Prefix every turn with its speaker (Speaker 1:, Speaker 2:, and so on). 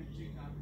Speaker 1: managing